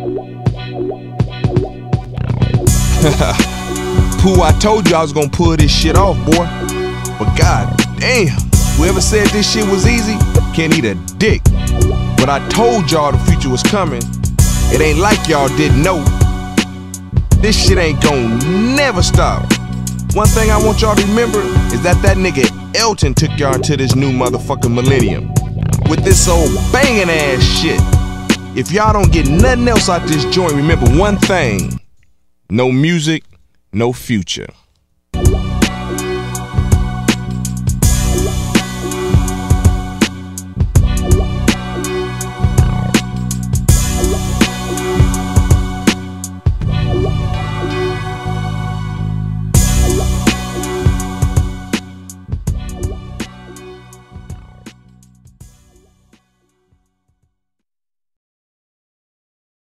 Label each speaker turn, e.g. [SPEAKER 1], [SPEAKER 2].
[SPEAKER 1] Pooh, I told you I was gonna pull this shit off, boy. But god damn, whoever said this shit was easy can't eat a dick. But I told y'all the future was coming. It ain't like y'all didn't know. This shit ain't gon' never stop. One thing I want y'all to remember is that that nigga Elton took y'all into this new motherfucking millennium. With this old banging ass shit. If y'all don't get nothing else out this joint, remember one thing. No music, no future.